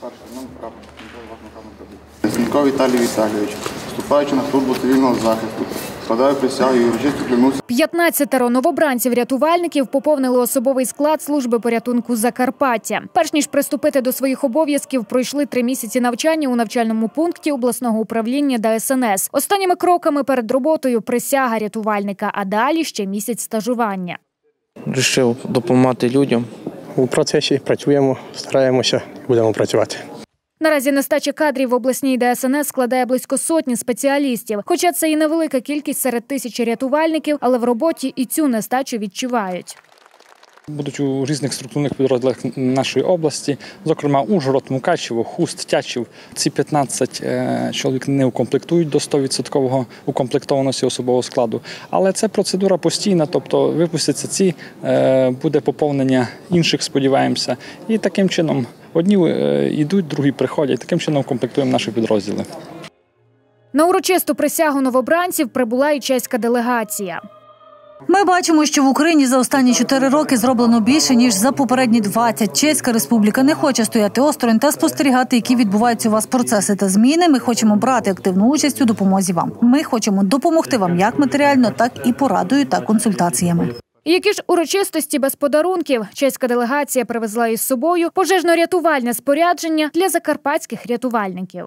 Старший нам прапор. Ясненко Віталій Віталійович, вступаючи на службу цивільного захисту, складаю присягу і урочисто клянуся 15 новобранців-рятувальників поповнили особовий склад служби порятунку Закарпаття. Перш ніж приступити до своїх обов'язків, пройшли три місяці навчання у навчальному пункті обласного управління ДСНС. Останніми кроками перед роботою присяга рятувальника, а далі ще місяць стажування. Рішив допомагати людям. У процесі працюємо, стараємося будемо працювати. Наразі нестача кадрів в обласній ДСНС складає близько сотні спеціалістів. Хоча це і невелика кількість серед тисячі рятувальників, але в роботі і цю нестачу відчувають. Будуть у різних структурних підрозділах нашої області, зокрема Ужгород, Мукачево, Хуст, Тячів. Ці 15 е, чоловік не укомплектують до 100% укомплектованості особового складу. Але це процедура постійна, тобто випустяться ці, е, буде поповнення інших, сподіваємося. І таким чином одні е, йдуть, другі приходять. Таким чином комплектуємо наші підрозділи. На урочисту присягу новобранців прибула і чеська делегація. Ми бачимо, що в Україні за останні чотири роки зроблено більше ніж за попередні 20. Чеська республіка не хоче стояти осторонь та спостерігати, які відбуваються у вас процеси та зміни. Ми хочемо брати активну участь у допомозі вам. Ми хочемо допомогти вам як матеріально, так і порадою та консультаціями. Які ж урочистості без подарунків чеська делегація привезла із собою пожежно-рятувальне спорядження для закарпатських рятувальників.